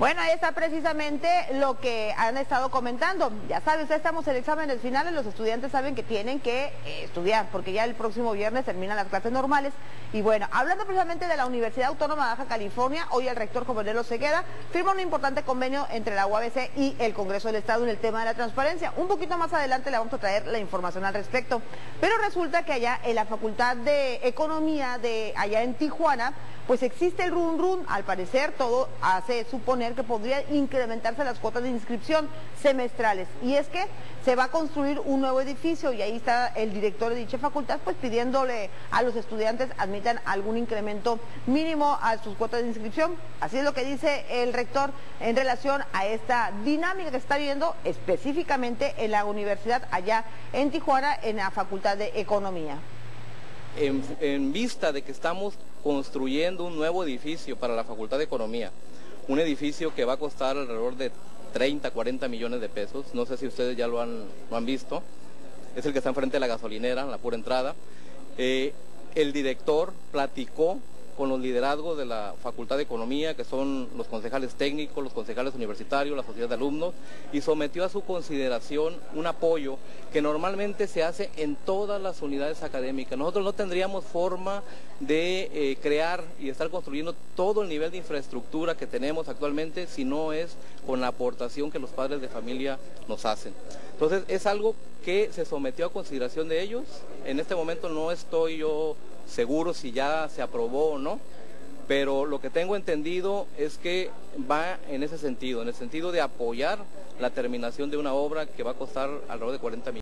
Bueno, ahí está precisamente lo que han estado comentando. Ya saben, ustedes estamos en exámenes finales, los estudiantes saben que tienen que eh, estudiar, porque ya el próximo viernes terminan las clases normales. Y bueno, hablando precisamente de la Universidad Autónoma de Baja California, hoy el rector Jovenelo Segueda firma un importante convenio entre la UABC y el Congreso del Estado en el tema de la transparencia. Un poquito más adelante le vamos a traer la información al respecto. Pero resulta que allá en la Facultad de Economía de allá en Tijuana, pues existe el run run, al parecer todo hace suponer que podría incrementarse las cuotas de inscripción semestrales. Y es que se va a construir un nuevo edificio y ahí está el director de dicha facultad pues pidiéndole a los estudiantes admitan algún incremento mínimo a sus cuotas de inscripción. Así es lo que dice el rector en relación a esta dinámica que está viendo específicamente en la universidad allá en Tijuana en la Facultad de Economía en, vista de que estamos construyendo un nuevo edificio para la Facultad de Economía, un edificio que va a costar alrededor de 30, 40 millones de pesos, no sé si ustedes ya lo han, visto, es el que está enfrente de la gasolinera, la pura entrada. Eh, el director platicó con los liderazgos de la Facultad de Economía, que son los concejales técnicos, los concejales universitarios, la sociedad de alumnos, y sometió a su consideración un apoyo que normalmente se hace en todas las unidades académicas. Nosotros no tendríamos forma de eh, crear y estar construyendo todo el nivel de infraestructura que tenemos actualmente si no es con la aportación que los padres de familia nos hacen. Entonces es algo que se sometió a consideración de ellos. En este momento no estoy yo seguro si ya se aprobó o no, pero lo que tengo entendido es que va en ese sentido, en el sentido de apoyar la terminación de una obra que va a costar alrededor de 40 millones.